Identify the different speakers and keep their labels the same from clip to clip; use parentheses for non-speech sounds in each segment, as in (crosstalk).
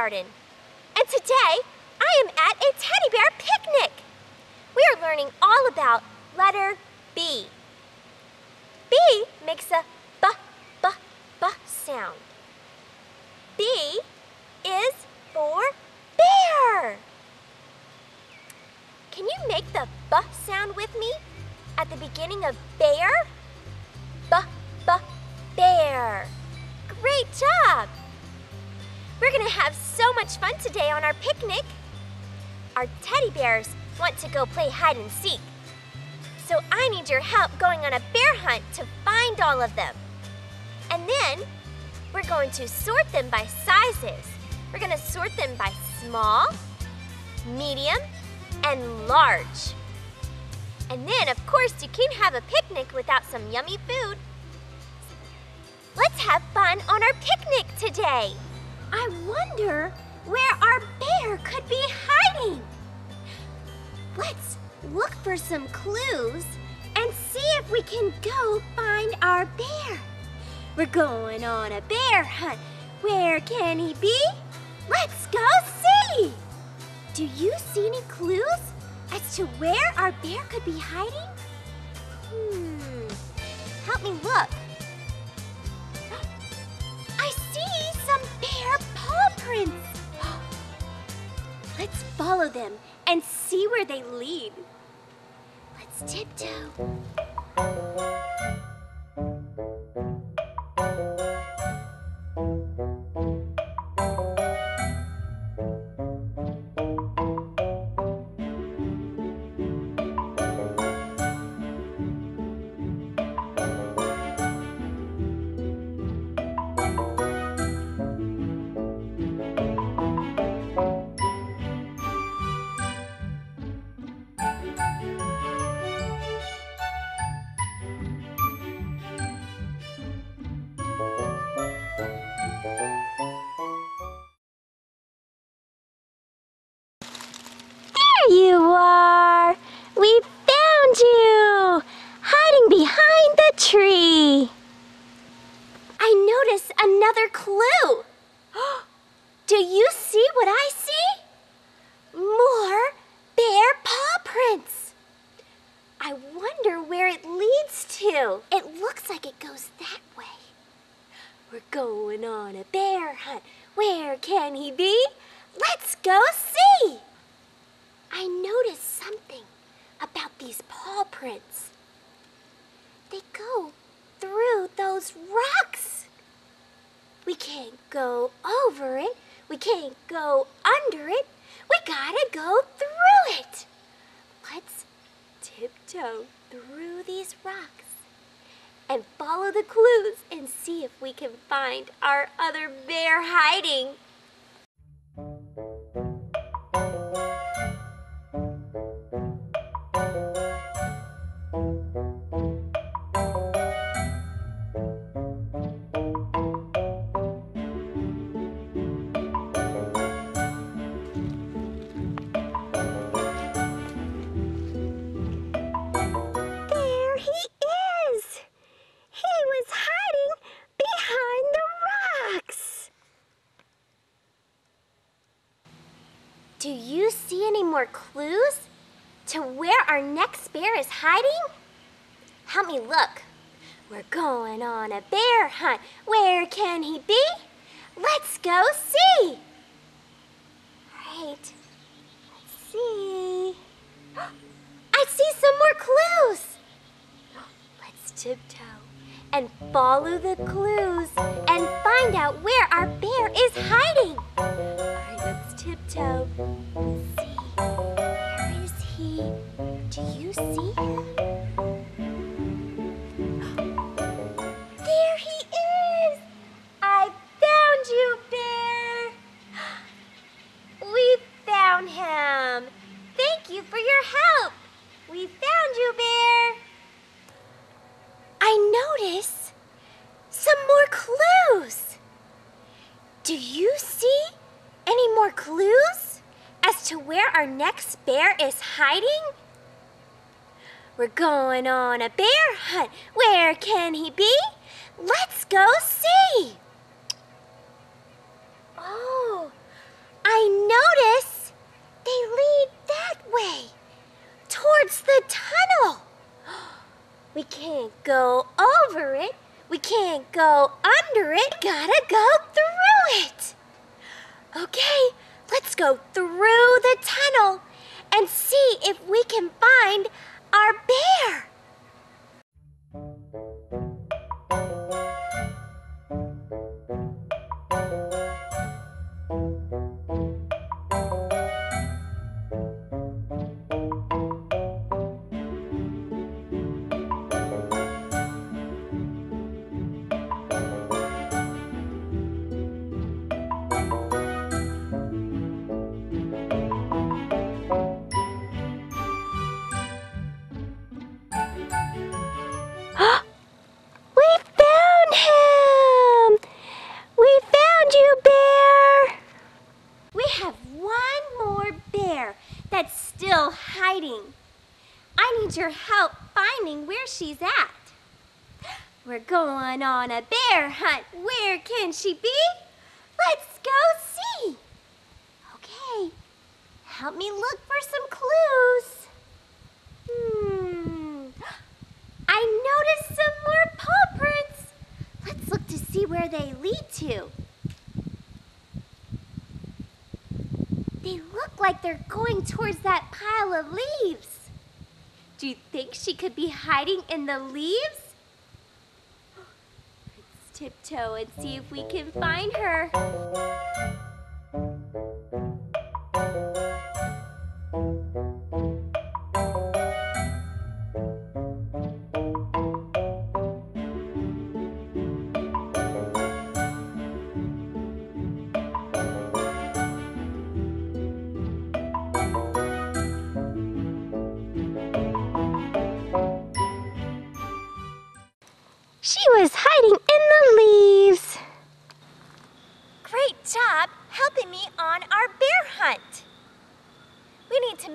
Speaker 1: Garden. And today, I am at a teddy bear picnic. We are learning all about letter B. B makes a b, b, b sound. B is for bear. Can you make the b sound with me at the beginning of bear? B, b, bear. Great job! We're gonna have so much fun today on our picnic. Our teddy bears want to go play hide and seek. So I need your help going on a bear hunt to find all of them. And then we're going to sort them by sizes. We're gonna sort them by small, medium, and large. And then, of course, you can't have a picnic without some yummy food. Let's have fun on our picnic today. I wonder where our bear could be hiding. Let's look for some clues and see if we can go find our bear. We're going on a bear hunt. Where can he be? Let's go see! Do you see any clues as to where our bear could be hiding? Hmm, help me look. I see paw prints. (gasps) Let's follow them and see where they lead. Let's tiptoe. Tree. I notice another clue. (gasps) Do you see what I see? More bear paw prints. I wonder where it leads to. It looks like it goes that way. We're going on a bear hunt. Where can he be? Let's go see. I noticed something about these paw prints. They go through those rocks. We can't go over it. We can't go under it. We gotta go through it. Let's tiptoe through these rocks and follow the clues and see if we can find our other bear hiding. More clues to where our next bear is hiding? Help me look. We're going on a bear hunt. Where can he be? Let's go see. Right. Let's see. (gasps) I see some more clues. (gasps) Let's tiptoe and follow the clues and find out where our bear is hiding. All right, let's tiptoe. Do you see him? (gasps) There he is! I found you, bear! (gasps) We found him! Thank you for your help! We found you, bear! I notice some more clues. Do you see any more clues to where our next bear is hiding? We're going on a bear hunt. Where can he be? Let's go see. Oh, I notice they lead that way, towards the tunnel. (gasps) We can't go over it. We can't go under it. Gotta go through it. Okay, let's go through the tunnel and see if we can find our bear. We have one more bear that's still hiding. I need your help finding where she's at. We're going on a bear hunt. Where can she be? Let's go see. Okay, help me look for some clues. Hmm. I noticed some more paw prints. Let's look to see where they lead to. They look like they're going towards that pile of leaves. Do you think she could be hiding in the leaves? (gasps) Let's tiptoe and see if we can find her.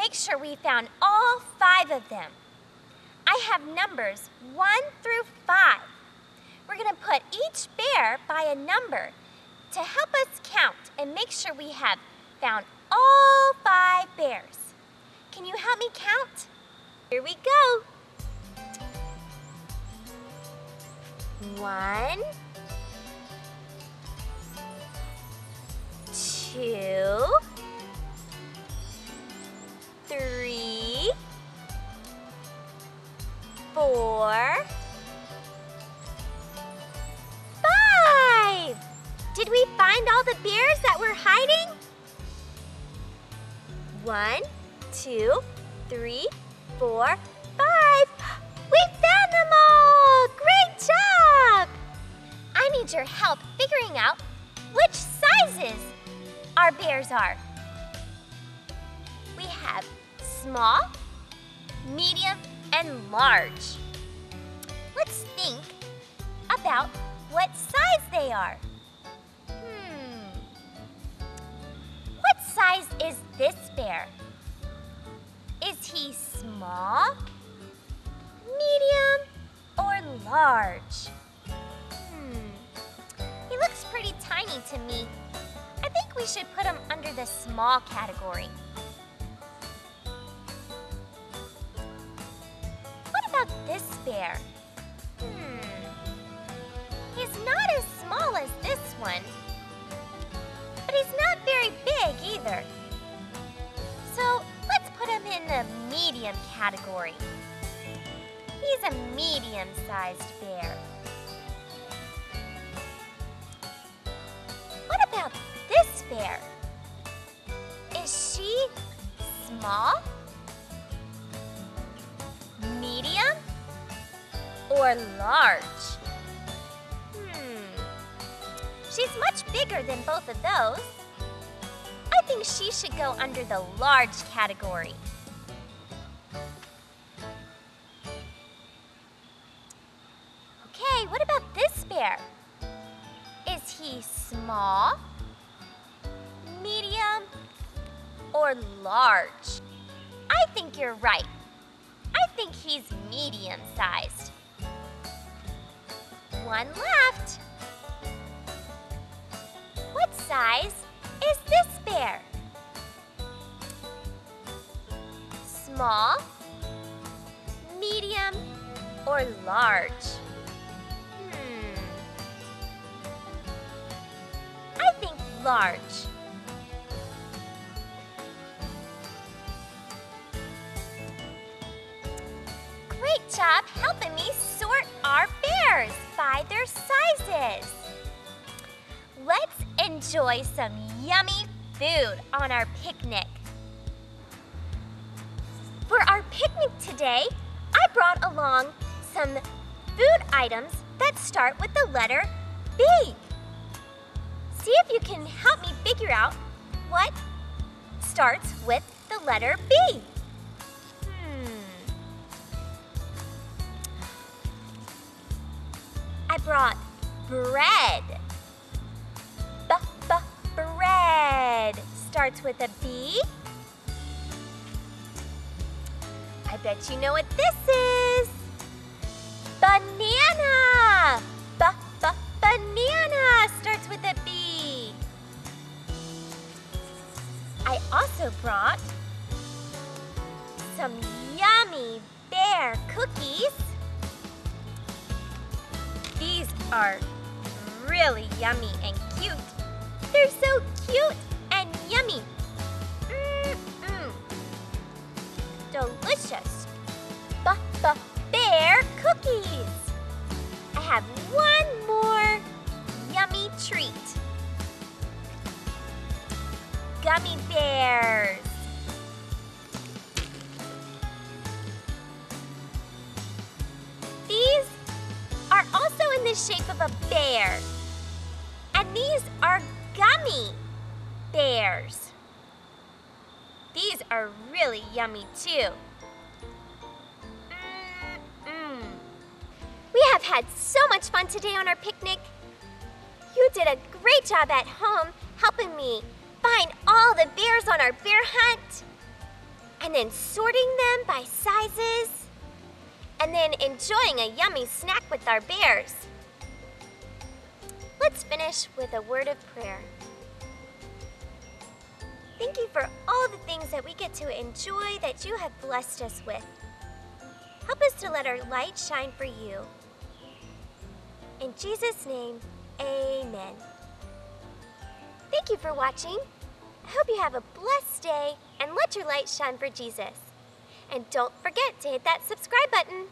Speaker 1: Make sure we found all five of them. I have numbers one through five. We're going to put each bear by a number to help us count and make sure we have found all five bears. Can you help me count? Here we go. One, two, four, five. Did we find all the bears that were hiding? One, two, three, four, five. We found them all! Great job! I need your help figuring out which sizes our bears are. We have small, medium, and large. About what size they are. Hmm. What size is this bear? Is he small, medium, or large? Hmm. He looks pretty tiny to me. I think we should put him under the small category. What about this bear? Hmm. Category. He's a medium-sized bear. What about this bear? Is she small, medium, or large? Hmm. She's much bigger than both of those. I think she should go under the large category. Small, medium, or large? I think you're right. I think he's medium sized. One left. What size is this bear? Small, medium, or large? Large. Great job helping me sort our bears by their sizes. Let's enjoy some yummy food on our picnic. For our picnic today, I brought along some food items that start with the letter B. See if you can help me figure out what starts with the letter B. Hmm. I brought bread. B, b, bread starts with a B. I bet you know what this is. Banana. B, b, banana starts with a I also brought some yummy bear cookies. These are really yummy and cute. They're so cute and yummy. Mm-mm. Delicious. B b bear cookies. I have one more yummy treat. Gummy bears. These are also in the shape of a bear. And these are gummy bears. These are really yummy too. Mm-mm. We have had so much fun today on our picnic. You did a great job at home helping me find all the bears on our bear hunt and then sorting them by sizes and then enjoying a yummy snack with our bears. Let's finish with a word of prayer. Thank you for all the things that we get to enjoy that you have blessed us with. Help us to let our light shine for you. In Jesus' name, amen. Thank you for watching. I hope you have a blessed day and let your light shine for Jesus. And don't forget to hit that subscribe button.